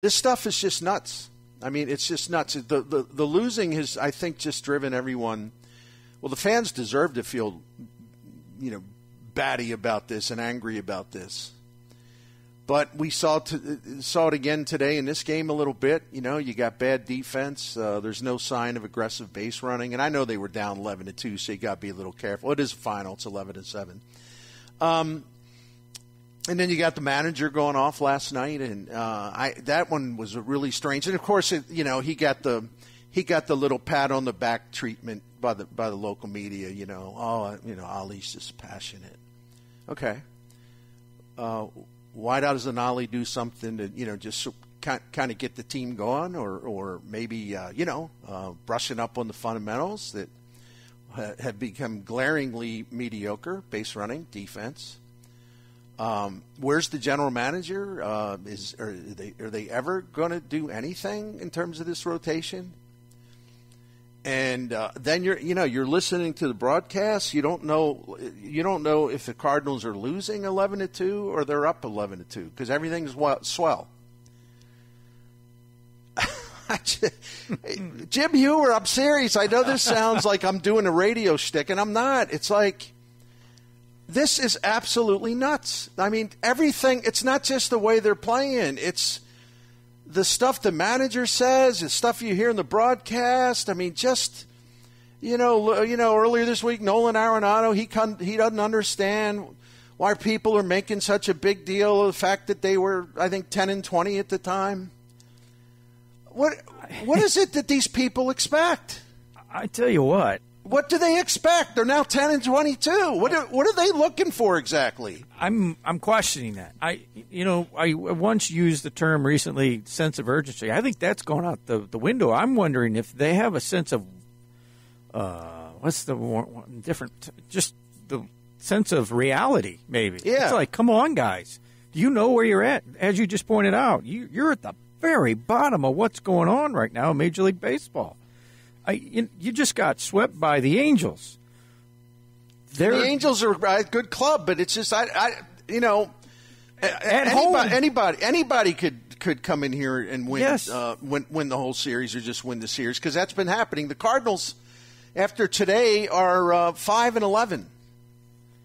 this stuff is just nuts. I mean, it's just nuts. The, the, the losing has, I think, just driven everyone. Well, the fans deserve to feel, you know, batty about this and angry about this. But we saw to, saw it again today in this game a little bit. You know, you got bad defense. Uh, there's no sign of aggressive base running, and I know they were down 11 to two, so you got to be a little careful. It is a final; it's 11 to seven. Um, and then you got the manager going off last night, and uh, I that one was really strange. And of course, it, you know he got the he got the little pat on the back treatment by the by the local media. You know, oh, you know, Oli's just passionate. Okay, uh, why doesn't Ali do something to you know just kind of get the team going, or or maybe uh, you know uh, brushing up on the fundamentals that have become glaringly mediocre: base running, defense. Um, where's the general manager? Uh, is are they are they ever going to do anything in terms of this rotation? And uh, then you're you know you're listening to the broadcast. You don't know you don't know if the Cardinals are losing eleven to two or they're up eleven to two because everything's swell. Jim Hewer, I'm serious. I know this sounds like I'm doing a radio shtick, and I'm not. It's like this is absolutely nuts. I mean, everything, it's not just the way they're playing, it's the stuff the manager says, the stuff you hear in the broadcast. I mean, just. You know, you know. Earlier this week, Nolan Arenado he con- he doesn't understand why people are making such a big deal of the fact that they were, I think, ten and twenty at the time. What what is it that these people expect? I tell you what, what do they expect? They're now ten and twenty-two. What are, what are they looking for exactly? I'm I'm questioning that. I you know I once used the term recently, sense of urgency. I think that's going out the the window. I'm wondering if they have a sense of uh, what's the different just the sense of reality. Maybe yeah. It's like, come on, guys. Do you know where you're at? As you just pointed out, you, you're at the very bottom of what's going on right now in Major League Baseball. I, you, just got swept by the Angels. They're, the Angels are a good club, but it's just I, I you know, at anybody, home. anybody, anybody could could come in here and win, yes. uh, win, win the whole series or just win the series because that's been happening. The Cardinals, after today, are uh, five and eleven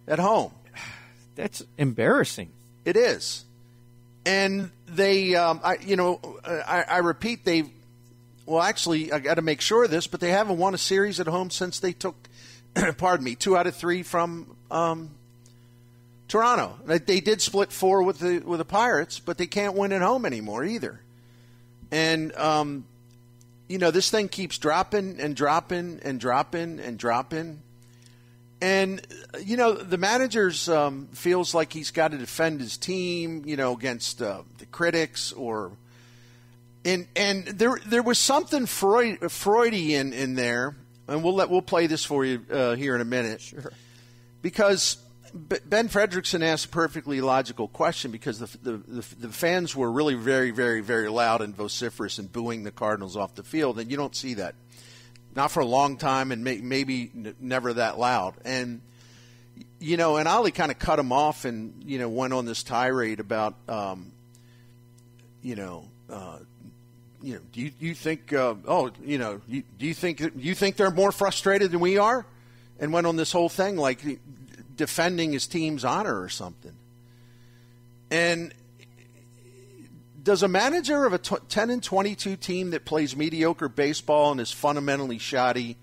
at home. That's embarrassing. It is, and they, um, I, you know, I, I repeat, they well, actually, I got to make sure of this, but they haven't won a series at home since they took, pardon me, two out of three from um, Toronto. They did split four with the with the Pirates, but they can't win at home anymore either. And um, you know, this thing keeps dropping and dropping and dropping and dropping. And you know, the manager's um, feels like he's got to defend his team, you know, against uh, the critics or and and there there was something Freud, Freudian in there, and we'll let we'll play this for you uh, here in a minute. Sure. Because Ben Frederickson asked a perfectly logical question because the, the, the, the, fans were really very, very, very loud and vociferous and booing the Cardinals off the field, and you don't see that. Not for a long time, and may, maybe n- never that loud. And, you know, and Oli kind of cut him off and, you know, went on this tirade about, um, you know, uh, you know, do you, you think, uh, oh, you know, you, do you think you think they're more frustrated than we are, and went on this whole thing like defending his team's honor or something. And does a manager of a t- 10 and 22 team that plays mediocre baseball and is fundamentally shoddy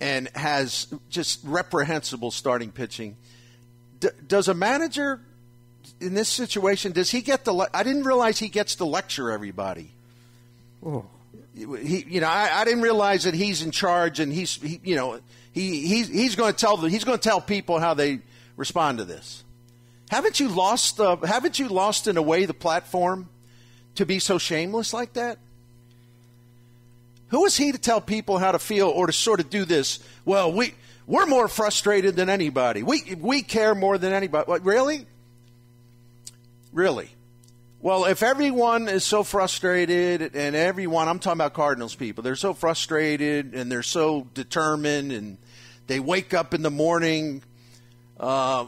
and has just reprehensible starting pitching, d- does a manager in this situation does he get the? Le- I didn't realize he gets to lecture everybody. Oh. He, you know, I, I, didn't realize that he's in charge, and he's, he, you know, he, he's, he's going to tell the, he's going to tell people how they respond to this. Haven't you lost? Uh, haven't you lost in a way the platform to be so shameless like that? Who is he to tell people how to feel or to sort of do this? Well, we we're more frustrated than anybody. We we care more than anybody. What, really? Really? Well, if everyone is so frustrated, and everyone, I'm talking about Cardinals people, they're so frustrated and they're so determined, and they wake up in the morning uh,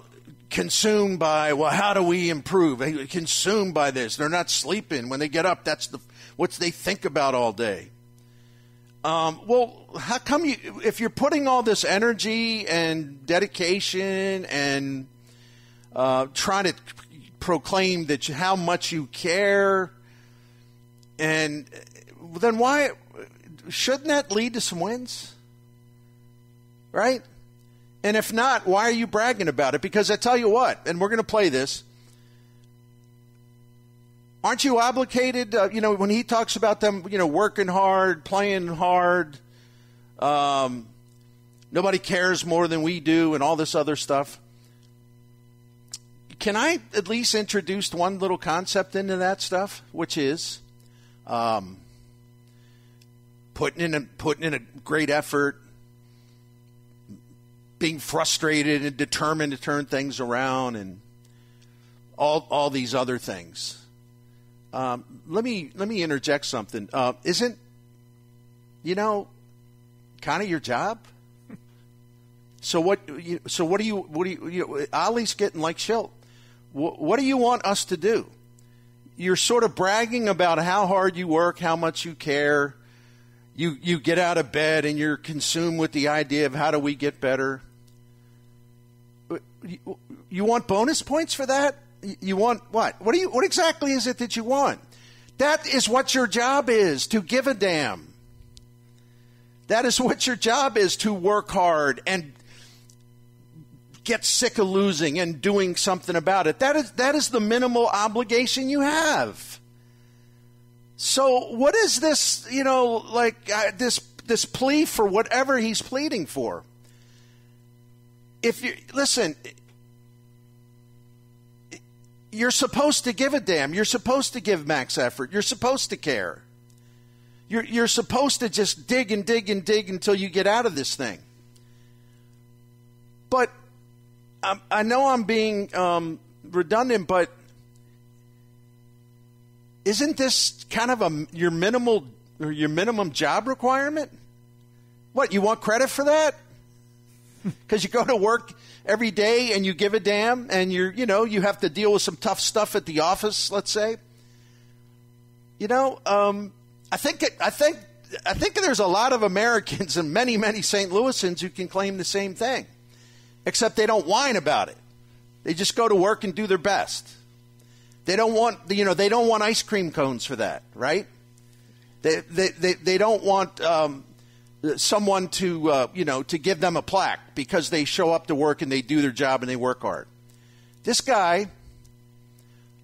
consumed by well, how do we improve? Consumed by this. They're not sleeping when they get up. That's the what they think about all day. Um, well, how come you, if you're putting all this energy and dedication and uh, trying to proclaim that you, how much you care, and then why shouldn't that lead to some wins? Right? And if not, why are you bragging about it? Because I tell you what, and we're going to play this. Aren't you obligated? Uh, you know, when he talks about them, you know, working hard, playing hard, um, nobody cares more than we do, and all this other stuff. Can I at least introduce one little concept into that stuff, which is um, putting in a, putting in a great effort, being frustrated and determined to turn things around and all all these other things. Um, let me let me interject something. Uh, isn't you know kind of your job? So what? So what do you? What do you? you know, Oli's getting like Shildt. What, do you want us to do? You're sort of bragging about how hard you work, how much you care. You you get out of bed and you're consumed with the idea of how do we get better uh, you want bonus points for that? You want what? What do you? What exactly is it that you want? That is what your job is to give a damn. That is what your job is to work hard and get sick of losing and doing something about it. That is that is the minimal obligation you have. So what is this? You know, like uh, this this plea for whatever he's pleading for if you listen, you're supposed to give a damn. You're supposed to give max effort. You're supposed to care. You're, you're supposed to just dig and dig and dig until you get out of this thing. But I, I know I'm being um, redundant, but isn't this kind of a your minimal or your minimum job requirement? What you want credit for that? because you go to work every day and you give a damn and you're you know you have to deal with some tough stuff at the office let's say you know um, i think it, i think i think there's a lot of americans and many many st louisans who can claim the same thing except they don't whine about it they just go to work and do their best they don't want you know they don't want ice cream cones for that right they they they, they don't want um, someone to uh, you know to give them a plaque because they show up to work and they do their job and they work hard. This guy,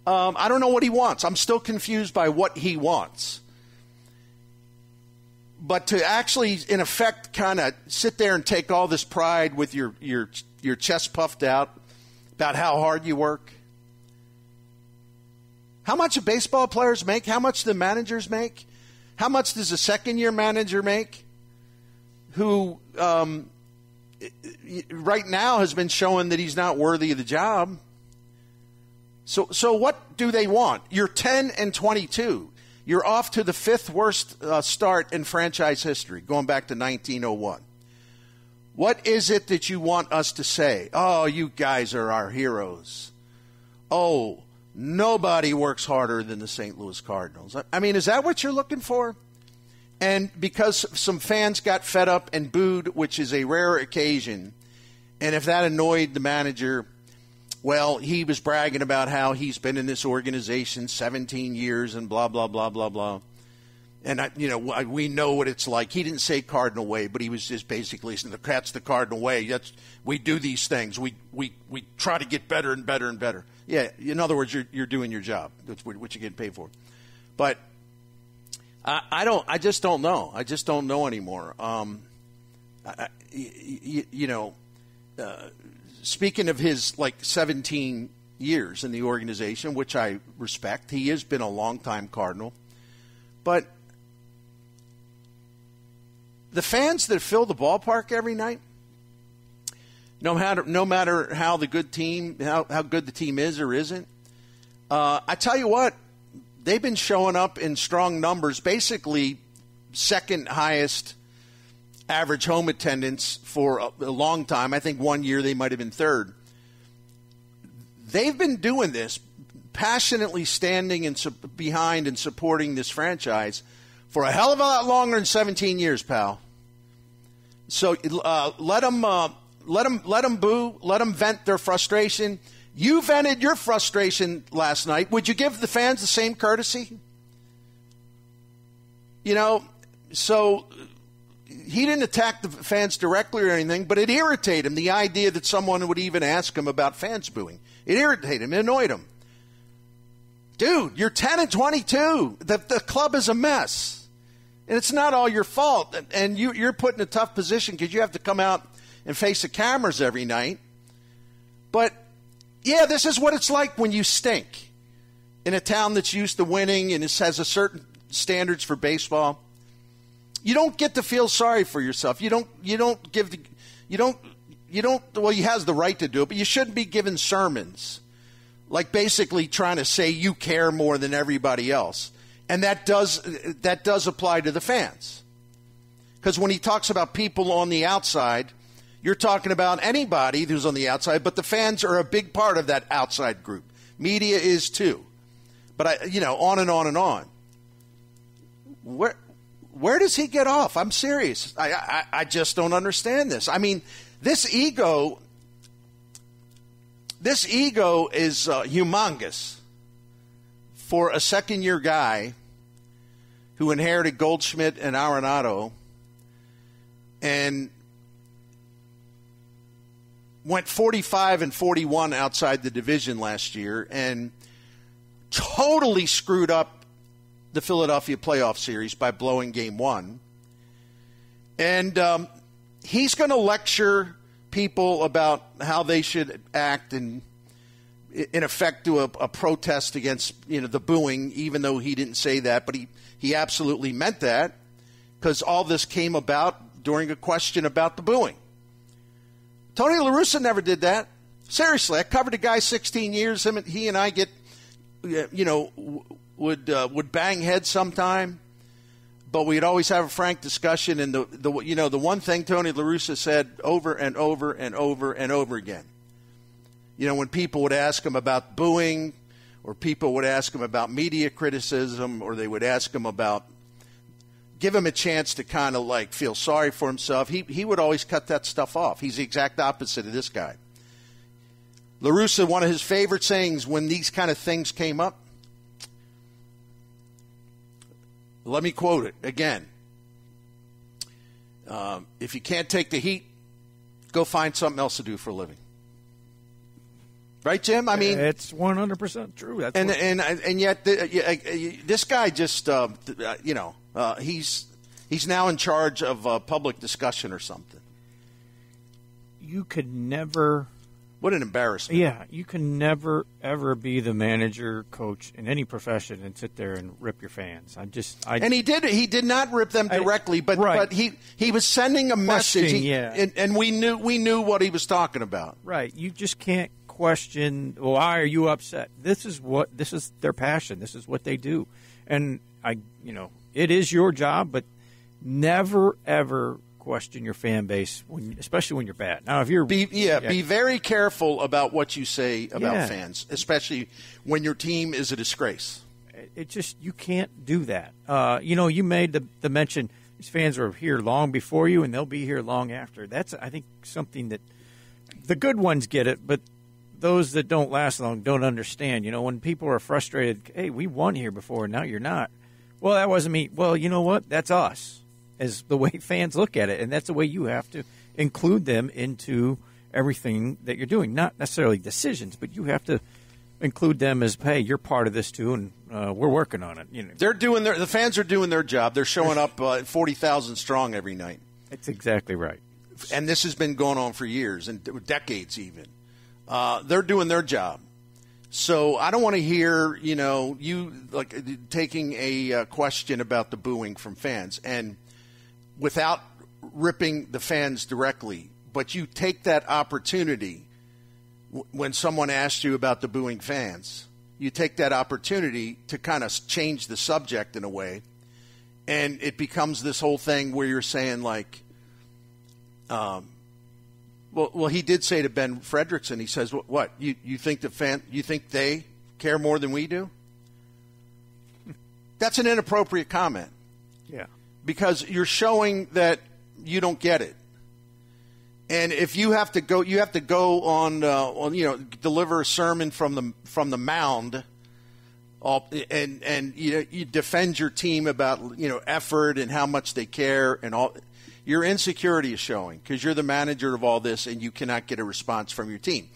um, I don't know what he wants. I'm still confused by what he wants. But to actually, in effect, kind of sit there and take all this pride with your your your chest puffed out about how hard you work. How much do baseball players make? How much do managers make? How much does a second year manager make? who um, right now has been showing that he's not worthy of the job. So, so what do they want? You're 10 and 22. You're off to the fifth worst uh, start in franchise history, going back to 1901. What is it that you want us to say? Oh, you guys are our heroes. Oh, nobody works harder than the St. Louis Cardinals. I mean, is that what you're looking for? And because some fans got fed up and booed, which is a rare occasion, and if that annoyed the manager, well, he was bragging about how he's been in this organization 17 years and blah, blah, blah, blah, blah. And, I, you know, we know what it's like. He didn't say Cardinal way, but he was just basically saying, the cat's the Cardinal way. That's, we do these things. We, we, we try to get better and better and better. Yeah, in other words, you're, you're doing your job. That's what you're getting paid for. But I, I, don't. I just don't know. I just don't know anymore. Um, I, you, you, know, uh, speaking of his like 17 years in the organization, which I respect, he has been a long time Cardinal, but the fans that fill the ballpark every night, no matter no matter how the good team how, how good the team is or isn't, uh, I tell you what, they've been showing up in strong numbers, basically second highest average home attendance for a, a long time. I think one year they might have been third. they've been doing this, passionately standing and su- behind and supporting this franchise for a hell of a lot longer than 17 years, pal. So uh, let them uh, let them let them boo, let them vent their frustration. You vented your frustration last night. Would you give the fans the same courtesy? You know, so he didn't attack the fans directly or anything, but it irritated him the idea that someone would even ask him about fans booing. It irritated him, it annoyed him. Dude, you're 10 and 22. The, the club is a mess. And it's not all your fault. And you, you're put in a tough position because you have to come out and face the cameras every night. But yeah, this is what it's like when you stink in a town that's used to winning and has a certain standards for baseball. You don't get to feel sorry for yourself. You don't. You don't give. The, you don't. You don't. Well, he has the right to do it, but you shouldn't be giving sermons, like basically trying to say you care more than everybody else and that does that does apply to the fans. Because when he talks about people on the outside, you're talking about anybody who's on the outside, but the fans are a big part of that outside group. Media is too. But I, you know, on and on and on. Where where does he get off? I'm serious. I I, I just don't understand this. I mean, this ego. This ego is uh, humongous for a second year guy who inherited Goldschmidt and Arenado and went 45 and 41 outside the division last year and totally screwed up the Philadelphia playoff series by blowing game one. And um, he's going to lecture people about how they should act and in effect do a, a, protest against you know the booing, even though he didn't say that, but he he absolutely meant that because all this came about during a question about the booing. Tony La Russa never did that. Seriously, I covered a guy 16 years. Him, and he and I get, you know, would uh, would bang heads sometime, but we'd always have a frank discussion. And the, the you know the one thing Tony La Russa said over and over and over and over again you know, when people would ask him about booing, or people would ask him about media criticism, or they would ask him about give him a chance to kind of like feel sorry for himself, he, he would always cut that stuff off. He's the exact opposite of this guy. La Russa, one of his favorite sayings when these kind of things came up, let me quote it again. Um, if you can't take the heat, go find something else to do for a living. Right, Jim? I mean, it's one hundred percent true. That's and, and and yet the, this guy just uh, uh, you know uh, he's he's now in charge of uh, public discussion or something. You could never. What an embarrassment! Yeah, you can never ever be the manager, coach in any profession and sit there and rip your fans. I just, I and he did. He did not rip them directly, I, but right. but he he was sending a message. He, yeah, and, and we knew we knew what he was talking about. Right. You just can't question why are you upset this is what this is their passion this is what they do and i you know it is your job but never ever question your fan base when, especially when you're bad now if you're be, yeah, yeah, be very careful about what you say about yeah. fans especially when your team is a disgrace it just you can't do that uh, you know you made the, the mention these fans were here long before you and they'll be here long after that's i think something that the good ones get it but those that don't last long don't understand. You know, when people are frustrated, hey, we won here before, now you're not. Well, that wasn't me. Well, you know what? That's us, as the way fans look at it, and that's the way you have to include them into everything that you're doing. Not necessarily decisions, but you have to include them as, hey, you're part of this too, and uh, we're working on it. You know, they're doing their the fans are doing their job. They're showing up uh, forty thousand strong every night. That's exactly right. And this has been going on for years and decades, even. Uh, they're doing their job. So I don't want to hear, you know, you like taking a uh, question about the booing from fans and without ripping the fans directly, but you take that opportunity w- when someone asks you about the booing fans. You take that opportunity to kind of change the subject in a way, and it becomes this whole thing where you're saying like, um, Well, well, he did say to Ben Frederickson, he says, "What? what you you think the fan? You think they care more than we do?" That's an inappropriate comment. Yeah. Because you're showing that you don't get it. And if you have to go, you have to go on, uh, on you know, deliver a sermon from the from the mound, all, and and you know, you defend your team about you know effort and how much they care and all. Your insecurity is showing because you're the manager of all this and you cannot get a response from your team.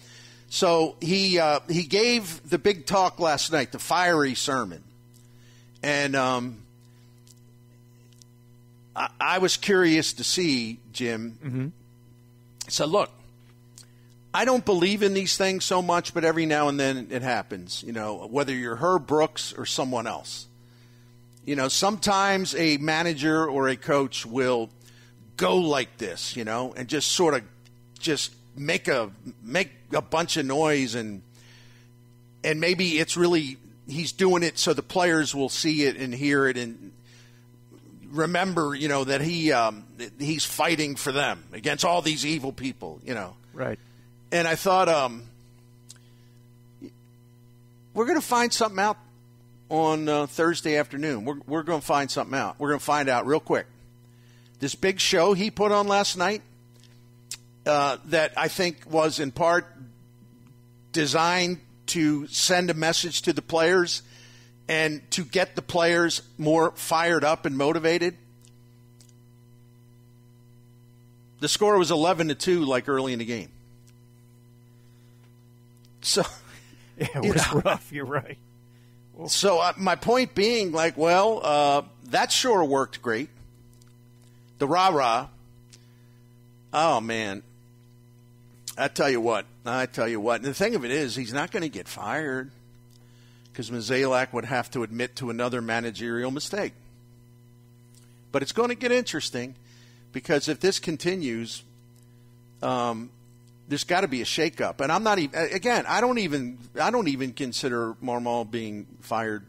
So he uh, he gave the big talk last night, the fiery sermon, and um, I, I, was curious to see Jim. Mm-hmm. So look, I don't believe in these things so much, but every now and then it happens. You know, whether you're Herb Brooks or someone else. You know, sometimes a manager or a coach will go like this, you know, and just sort of just make a make a bunch of noise and and maybe it's really he's doing it so the players will see it and hear it and remember, you know, that he um, he's fighting for them against all these evil people, you know. Right. And I thought, um, we're going to find something out on uh, Thursday afternoon. We're we're going to find something out. We're going to find out real quick. This big show he put on last night, uh, that I think was in part designed to send a message to the players and to get the players more fired up and motivated. The score was 11 to 2 like early in the game. So yeah, it was know, rough, you're right. Well, so uh, my point being like, well, uh, that sure worked great. The rah-rah. Oh man. I tell you what. I tell you what. And the thing of it is, he's not going to get fired because Mozeliak would have to admit to another managerial mistake. But it's going to get interesting because if this continues, um, there's got to be a shakeup. And I'm not even again. I don't even I don't even consider Marmol being fired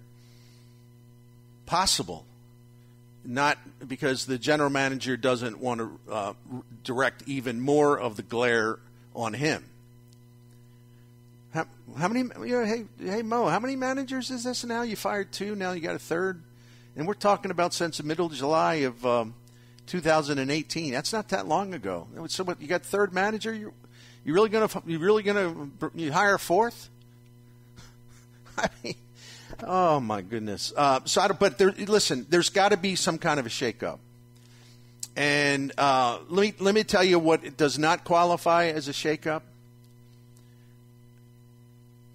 possible. Not because the general manager doesn't want to uh, direct even more of the glare on him. How, how many? You know, hey, hey, Mo, how many managers is this now? You fired two, now you got a third, and we're talking about since the middle of July of um, 2018. That's not that long ago. So, what, you got third manager? You you really gonna you really gonna you hire a fourth? I mean, oh my goodness. Uh, so, I don't, but there, listen, there's got to be some kind of a shakeup. And uh, let me let me tell you what does not qualify as a shakeup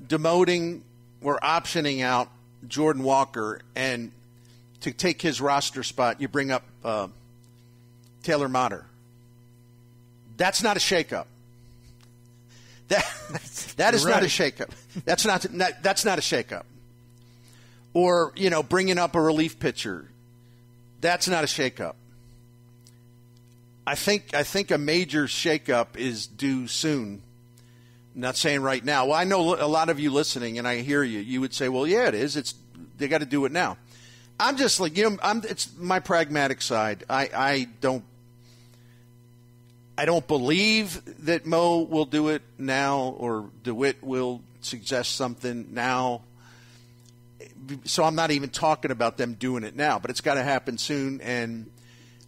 demoting or optioning out Jordan Walker and to take his roster spot, you bring up uh, Taylor Motter. That's not a shakeup. That that is right. not a shakeup. That's not, not that's not a shakeup. Or you know, bringing up a relief pitcher. That's not a shakeup. I think I think a major shakeup is due soon not saying right now. Well, I know a lot of you listening, and I hear you. You would say, "Well, yeah, it is. It's they got to do it now." I'm just like you know. I'm. It's my pragmatic side. I. I don't. I don't believe that Mo will do it now, or DeWitt will suggest something now. So I'm not even talking about them doing it now, but it's got to happen soon. And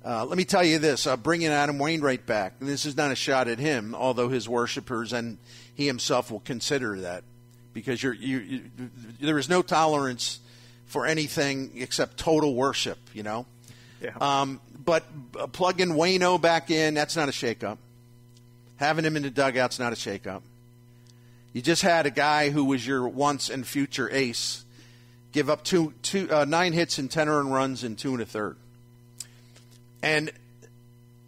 uh, let me tell you this: uh, bringing Adam Wainwright back. And this is not a shot at him, although his worshippers and he himself will consider that because you're, you, you, there is no tolerance for anything except total worship, you know. Yeah. Um, but uh, plugging Wayno back in, that's not a shakeup. Having him in the dugout's not a shakeup. You just had a guy who was your once and future ace give up two, two, uh, nine hits and ten earned runs in two and a third. And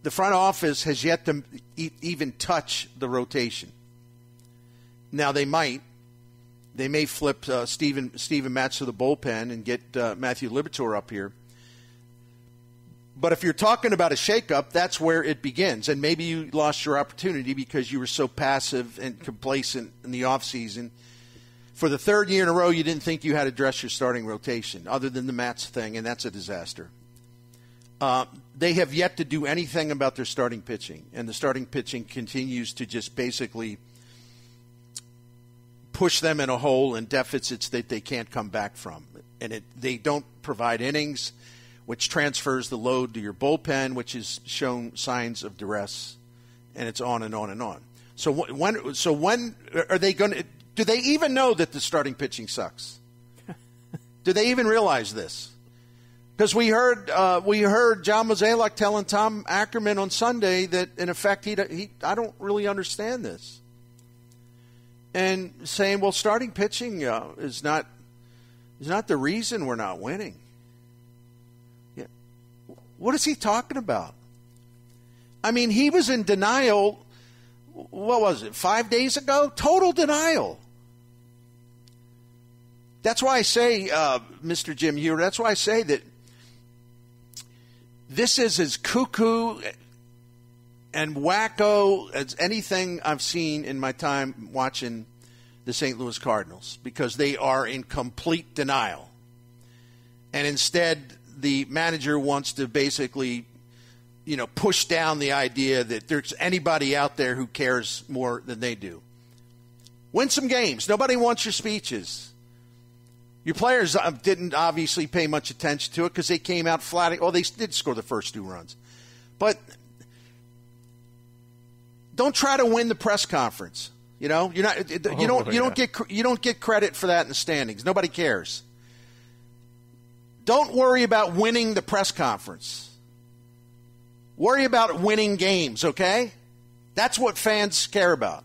the front office has yet to e- even touch the rotation. Now they might. They may flip uh, Steven Steven Matz to the bullpen and get uh, Matthew Liberatore up here. But if you're talking about a shakeup, that's where it begins. And maybe you lost your opportunity because you were so passive and complacent in the offseason. For the third year in a row, you didn't think you had to address your starting rotation, other than the Matz thing, and that's a disaster. Uh, they have yet to do anything about their starting pitching, and the starting pitching continues to just basically push them in a hole in deficits that they can't come back from. And it, they don't provide innings, which transfers the load to your bullpen, which has shown signs of duress, and it's on and on and on. So when so when are they going to? Do they even know that the starting pitching sucks? do they even realize this? Because we heard uh, we heard John Mozeliak telling Tom Ackerman on Sunday that in effect he, he I don't really understand this, and saying well starting pitching uh, is not is not the reason we're not winning. Yeah. What is he talking about? I mean, he was in denial. What was it? Five days ago, total denial. That's why I say, uh, Mr. Jim Hewer. That's why I say that this is as cuckoo and wacko as anything I've seen in my time watching the St. Louis Cardinals because they are in complete denial. And instead, the manager wants to basically, you know, push down the idea that there's anybody out there who cares more than they do. Win some games. Nobody wants your speeches. Your players uh, didn't obviously pay much attention to it because they came out flat. Oh, they did score the first two runs, but don't try to win the press conference. You know, you're not. You oh, don't. You don't get. You don't get credit for that in the standings. Nobody cares. Don't worry about winning the press conference. Worry about winning games. Okay, that's what fans care about.